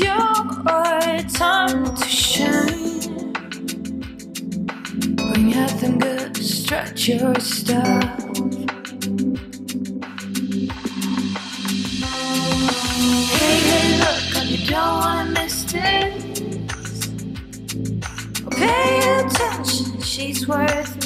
your time to shine. Bring your good, stretch your stuff. Hey, hey, look, you don't wanna miss. Pay attention, she's worth it.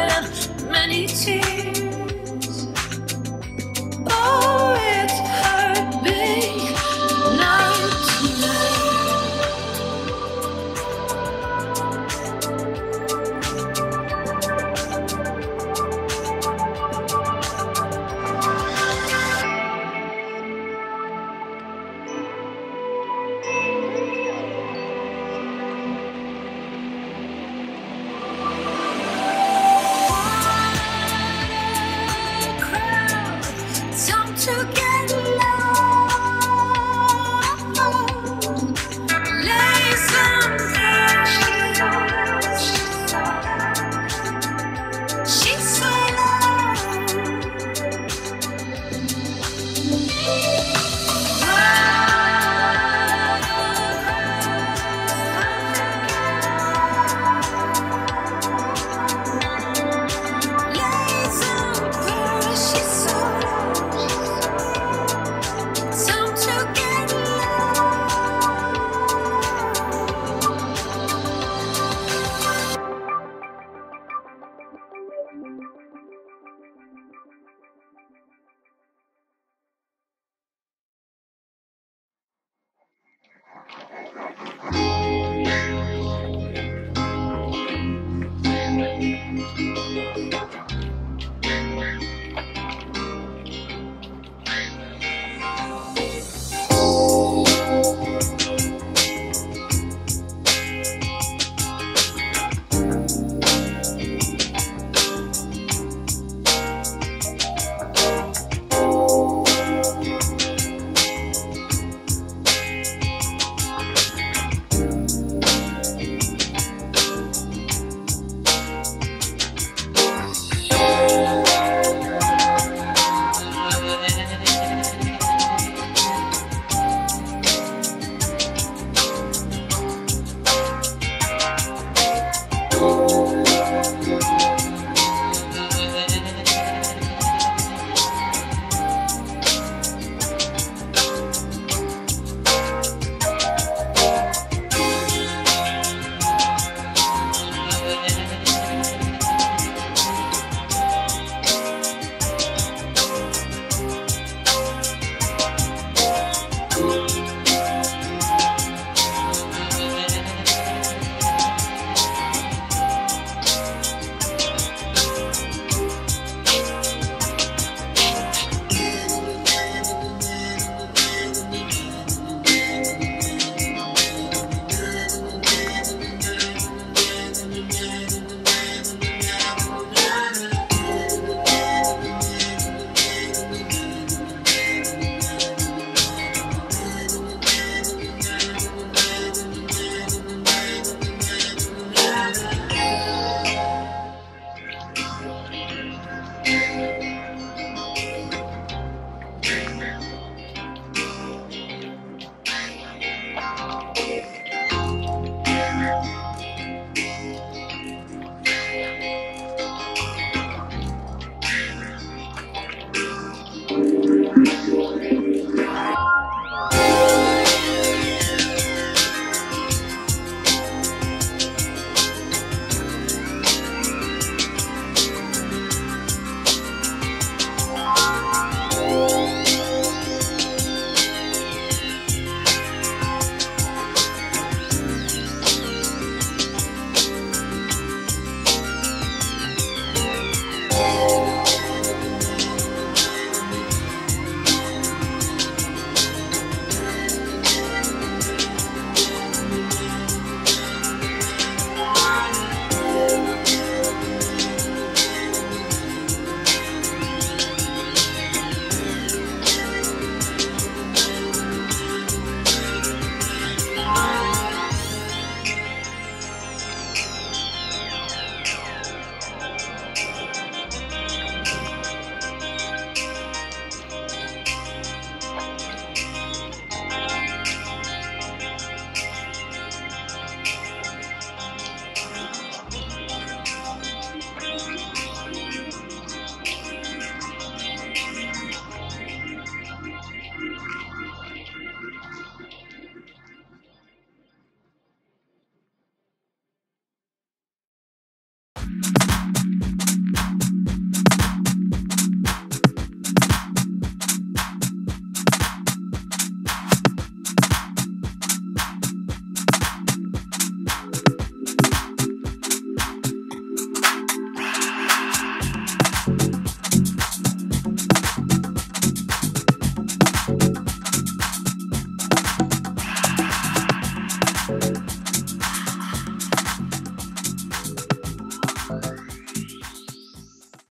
but I'm